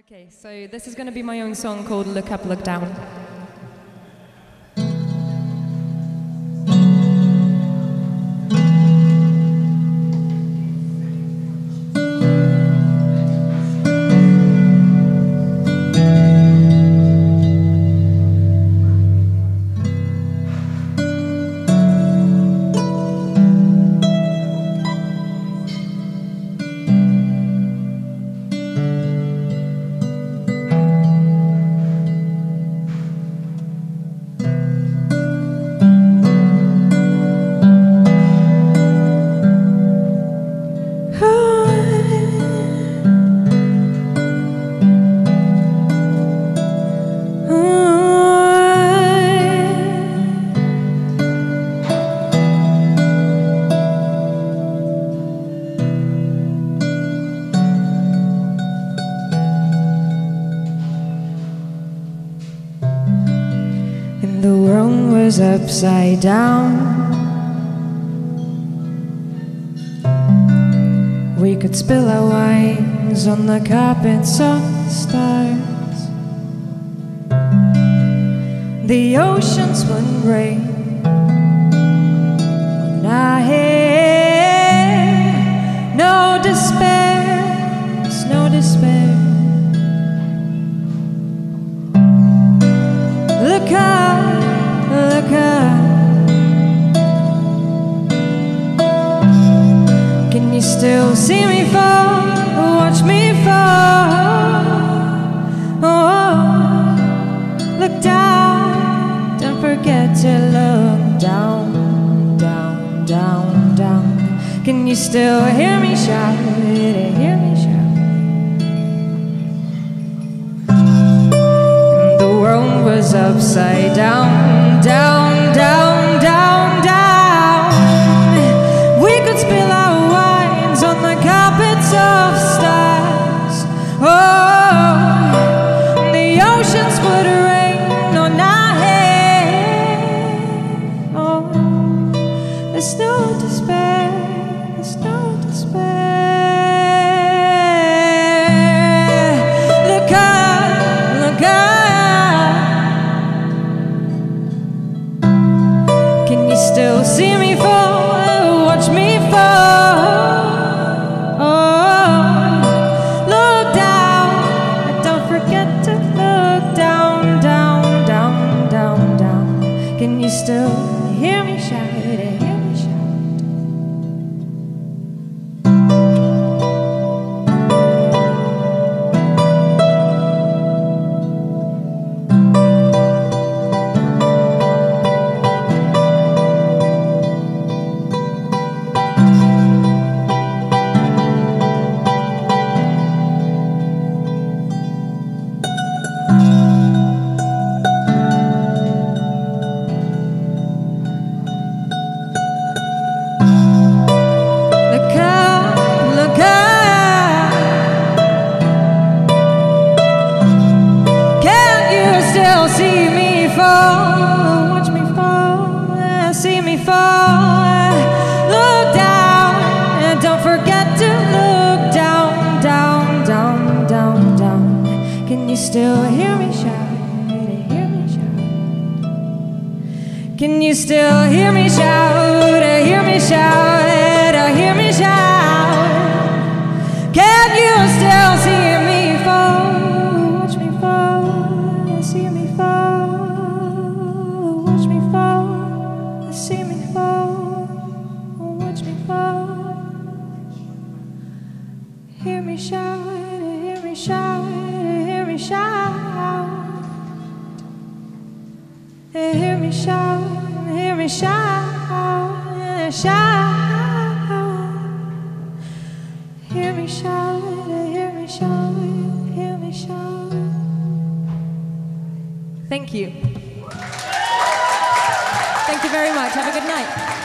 Okay, so this is going to be my own song called Look Up, Look Down. World was upside down. We could spill our wines on the carpets of the stars. The oceans would rain on our still see me fall? Watch me fall. Oh, look down. Don't forget to look down, down, down, down. Can you still hear me shout? Hear me shout? The world was upside down, still still see me fall? Watch me fall, see me fall. Look down, and don't forget to look down, down, down, down, down. Can you still hear me shout? Hear me shout? Can you still hear me shout? Hear me shout? Hear me shout? Can you still see Hear shout, hear me shout, hear shout. Hear me shout, hear me shout. Hear shout. Thank you. Thank you very much. Have a good night.